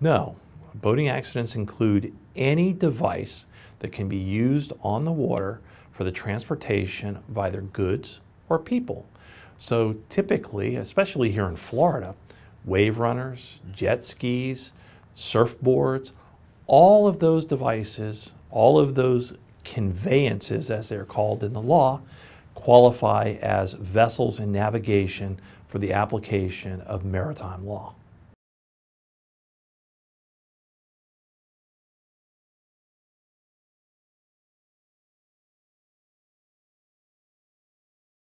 No. Boating accidents include any device that can be used on the water for the transportation of either goods or people. So typically, especially here in Florida, wave runners, jet skis, surfboards, all of those devices, all of those conveyances, as they're called in the law, qualify as vessels in navigation for the application of maritime law.